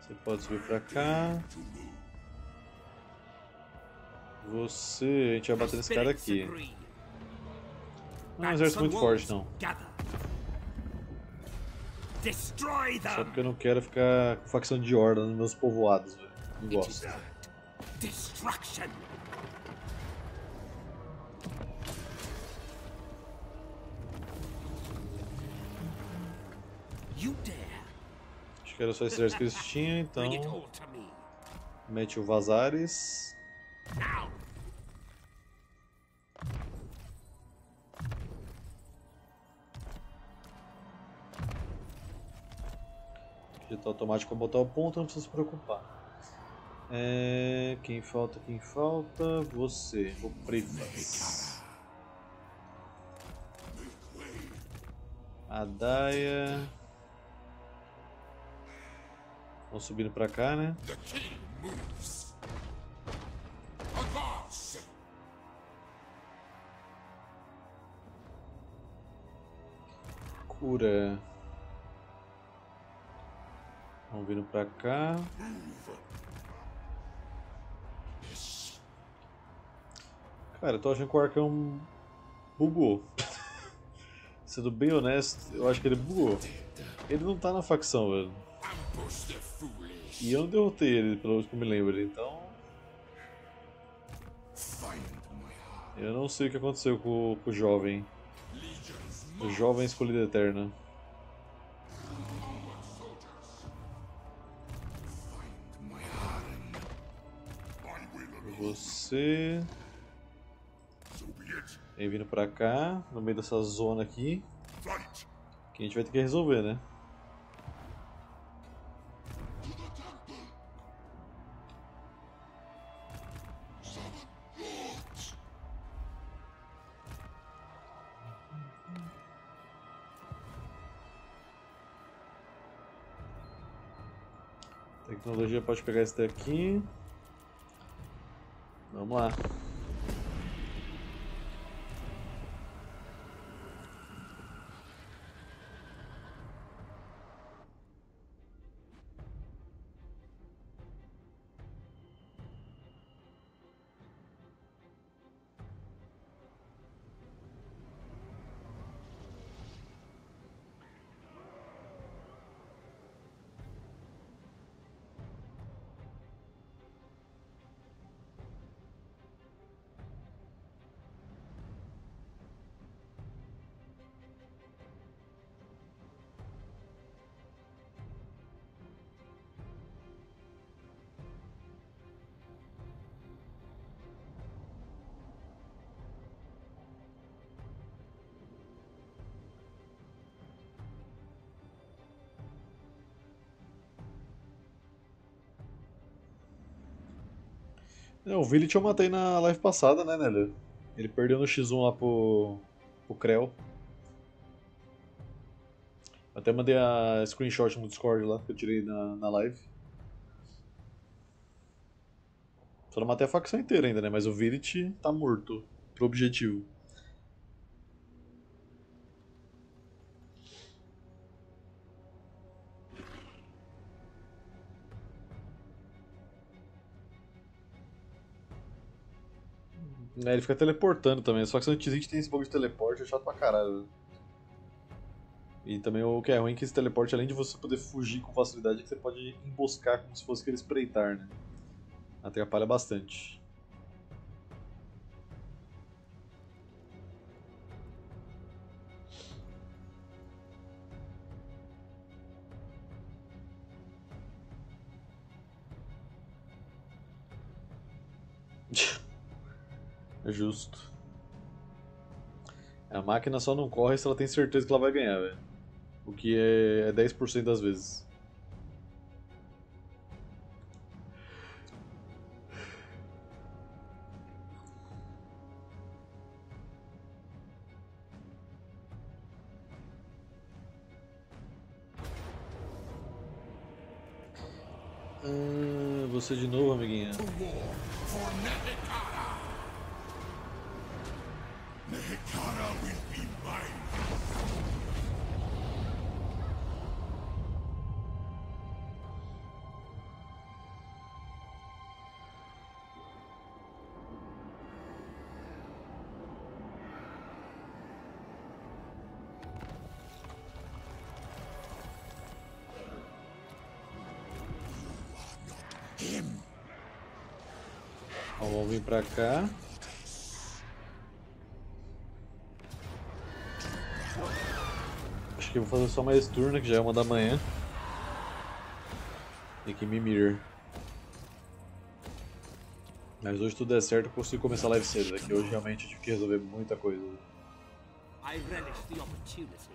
Você pode subir pra cá. Você. A gente vai bater nesse cara aqui. Não é um exército muito forte, não. Só porque eu não quero ficar com facção de horda nos meus povoados, velho. Não gosto. Acho que era só esse exército que eles tinham, então. Mete o Vazares. Digital automático pra botar o ponto, não precisa se preocupar. É... Quem falta, quem falta? Você, o Prefas. A Daya. Vão subindo pra cá, né? The king moves. Ura. Vamos vindo pra cá. Cara, eu tô achando que o Arcão bugou. Sendo bem honesto, eu acho que ele bugou. Ele não tá na facção, velho. E eu não derrotei ele, pelo menos que eu me lembro. Então, eu não sei o que aconteceu com, com o jovem. Jovem escolhido eterna. Você vem vindo pra cá, no meio dessa zona aqui, que a gente vai ter que resolver, né? Tecnologia pode pegar esse daqui. Vamos lá. É, o Village eu matei na live passada, né, Nelly? Ele perdeu no X1 lá pro, pro Creu. Até mandei a screenshot no Discord lá que eu tirei na, na live. Só não matei a facção inteira ainda, né? Mas o Village tá morto. Pro objetivo. É, ele fica teleportando também, só que a gente tem esse bug de teleporte, é chato pra caralho. E também o que é ruim é que esse teleporte, além de você poder fugir com facilidade, é que você pode emboscar como se fosse aquele espreitar, né? Atrapalha bastante. Justo. A máquina só não corre se ela tem certeza que ela vai ganhar, velho. O que é, é 10% das vezes. Ah, você de novo, pra cá. Acho que eu vou fazer só mais turno, que já é uma da manhã. Tem que mimir. Mas hoje tudo der certo, eu consigo começar a live cedo, né? Que hoje realmente eu tive que resolver muita coisa. I relish the opportunity.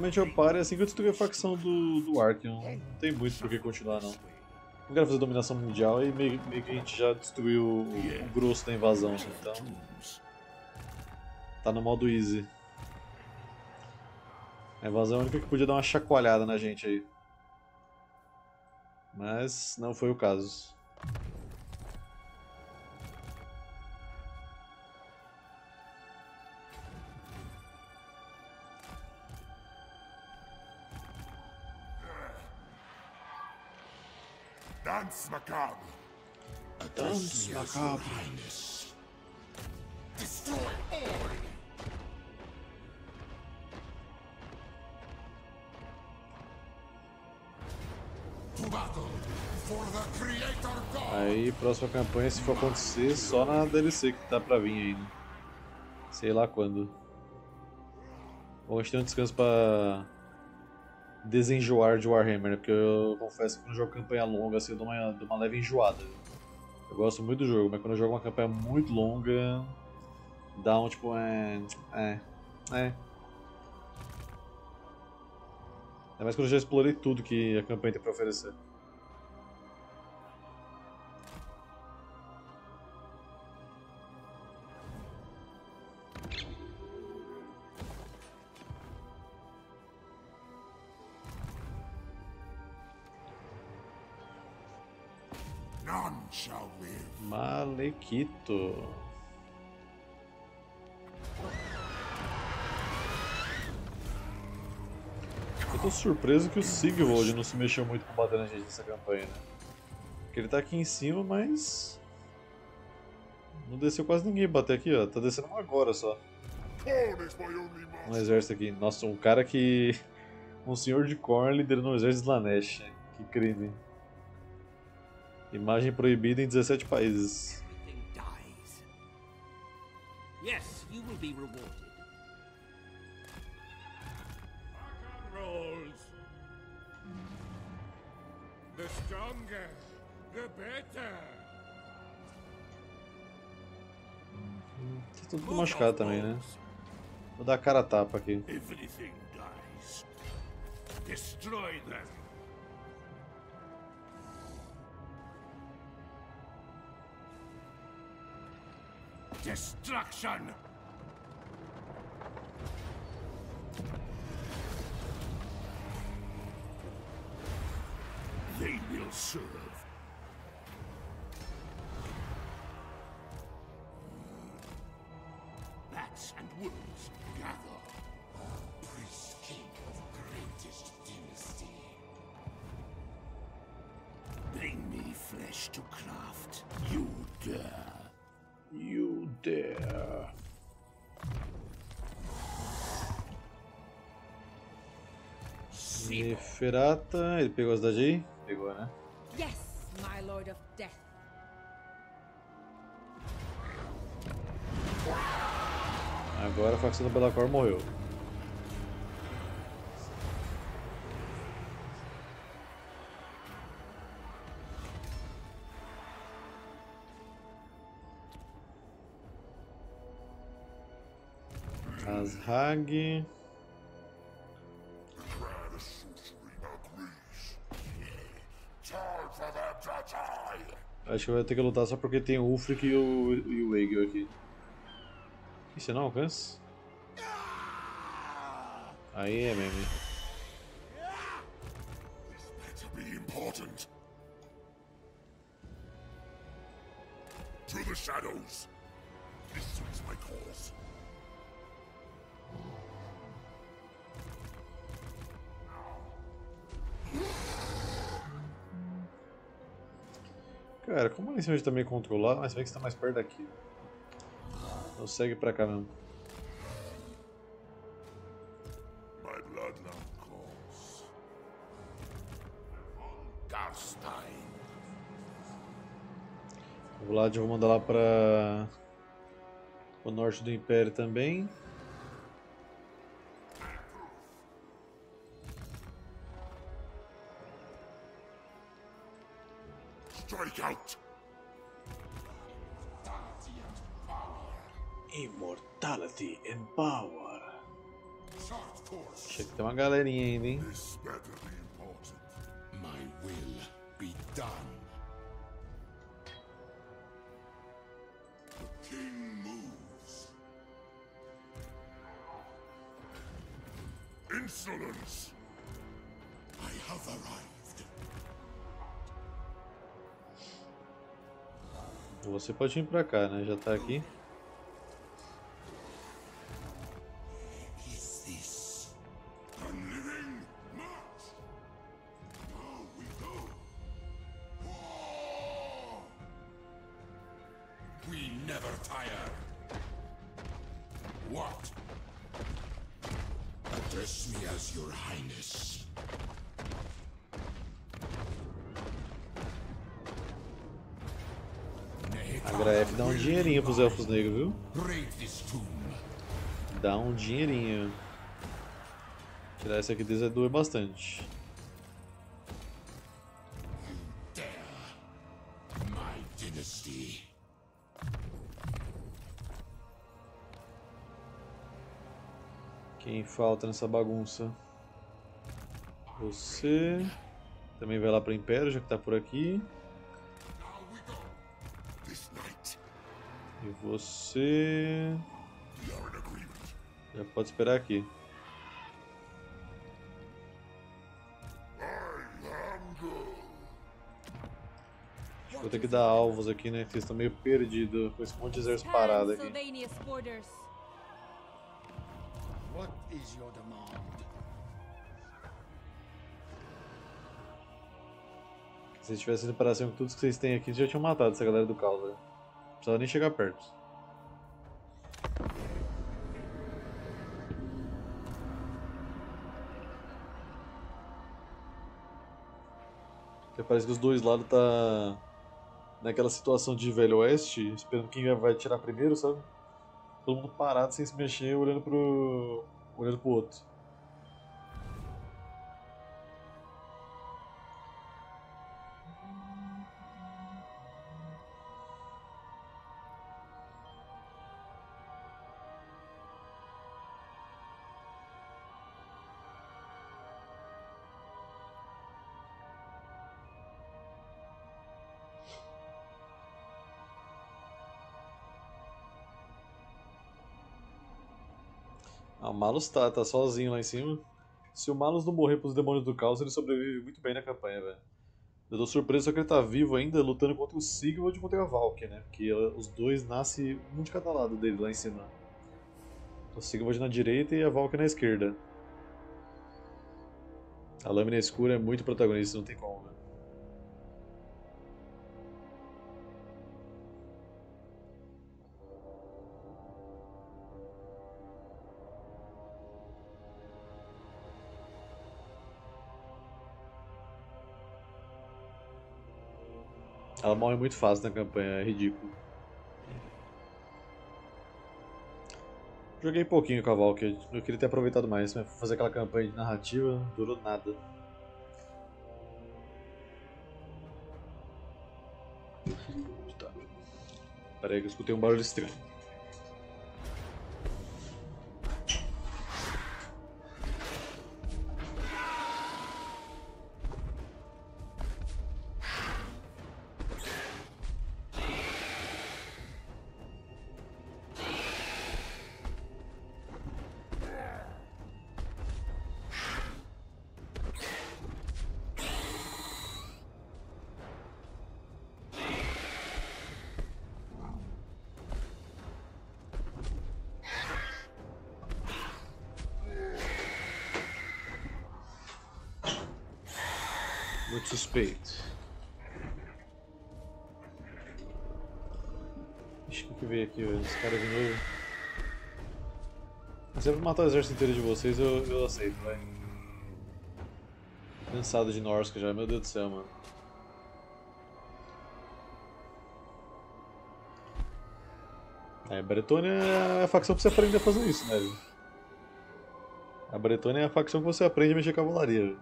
Provavelmente eu paro assim que eu destruir a facção do, do Ark. Não tem muito por que continuar não. Não quero fazer dominação mundial e meio, meio que a gente já destruiu o, o grosso da invasão, então tá no modo easy. A invasão é a única que podia dar uma chacoalhada na gente aí. Mas não foi o caso. Dance macabre. Dance macabre. Destroy all. To battle for the Creator God. Aí, próxima campanha, se for acontecer, só na DLC que tá pra vir ainda. Sei lá quando. Ou a gente tem um descanso pra desenjoar de Warhammer, né? Porque eu confesso que quando eu jogo campanha longa, assim, eu dou uma, dou uma leve enjoada. Eu gosto muito do jogo, mas quando eu jogo uma campanha muito longa, dá um tipo, é. É. É. Ainda mais quando eu já explorei tudo que a campanha tem pra oferecer. Malequito. Eu tô surpreso que o Sigvold não se mexeu muito com na gente nessa campanha, né? Porque ele tá aqui em cima, mas. Não desceu quase ninguém bater aqui, ó. Tá descendo agora só. Um exército aqui. Nossa, um cara que. Um senhor de Korn liderando um exército de Slanesh. Que crime. Imagem proibida em 17 países. Everything dies. Yes, you will be rewarded. rolls. The stronger, the better. Tá tudo machucado também, né? Vou dar a cara a tapa aqui. Everything dies. Destroy them. Destruction! They will serve. Bats and wolves gather. Priest king of greatest dynasty. Bring me flesh to craft. You dare. You dare. Neferata, ele pegou a cidade aí? Pegou, né? Yes, my lord of death. Agora a facção do Belacor morreu. Die. Acho que vai ter que lutar só porque tem o Ulfric e o, e o Aegir aqui. E você não alcança? Aí é meme. Gente tá meio controlado, mas vê que você tá mais perto daqui. Então segue pra cá mesmo. Vlad eu vou mandar lá pra o norte do Império também. galerinha ainda, hein? Você pode vir pra cá, né? Já tá aqui. What? Address me as your highness. A Graef dá um dinheirinho pros elfos negros, viu? Dá um dinheirinho. Tirar esse aqui deles é doer bastante. Falta nessa bagunça? Você. Também vai lá pro Império, já que tá por aqui. E você. Já pode esperar aqui. Vou ter que dar alvos aqui, né? Eles estão meio perdidos com esse monte de exército parado aqui. What is your demand? Se vocês tivessem cima com tudo que vocês têm aqui, já tinham matado essa galera do caos, né? Não precisava nem chegar perto. Até parece que os dois lados tá naquela situação de velho oeste, esperando quem vai tirar primeiro, sabe? Todo mundo parado sem se mexer, olhando pro. olhando pro outro. Malus tá, tá sozinho lá em cima. Se o Malus não morrer pros demônios do caos, ele sobrevive muito bem na campanha, velho. Eu tô surpreso só que ele tá vivo ainda, lutando contra o Sigvald e contra a Valkyrie, né? Porque os dois nascem um de cada lado dele lá em cima. O Sigvald na direita e a Valkyrie na esquerda. A lâmina escura é muito protagonista, não tem como, Ela morre muito fácil na campanha, é ridículo. Joguei pouquinho com a Valkyrie, eu queria ter aproveitado mais, mas fazer aquela campanha de narrativa não durou nada. Tá. Aí que eu escutei um barulho estranho. Matar o exército inteiro de vocês, eu, eu aceito, vai. Cansado de Norska já, meu Deus do céu, mano. É, Bretônia é a facção pra você aprender a fazer isso, né? A Bretônia é a facção que você aprende a mexer cavalaria.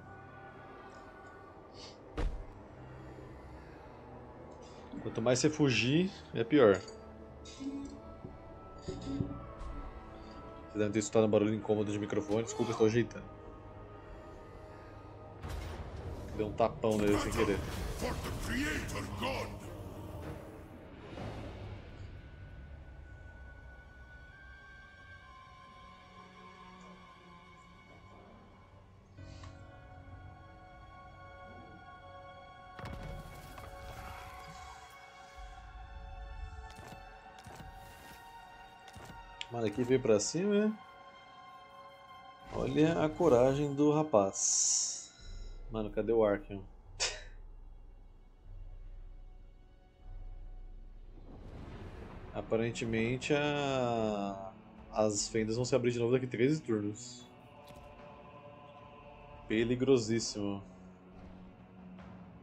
Quanto mais você fugir, é pior. Devem ter escutado um barulho incômodo de microfone, desculpa, estou ajeitando. Deu um tapão nele sem querer. For the Creator God. Aqui veio pra cima. Olha a coragem do rapaz. Mano, cadê o Arkham? Aparentemente a... as fendas vão se abrir de novo daqui a 13 turnos. Peligrosíssimo.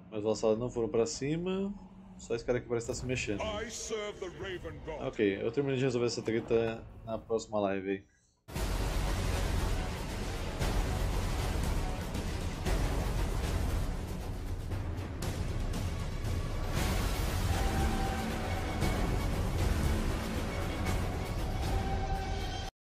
Mas os vassalos não foram pra cima. Só esse cara aqui parece estar se mexendo. Ok, eu termino de resolver essa treta na próxima live aí.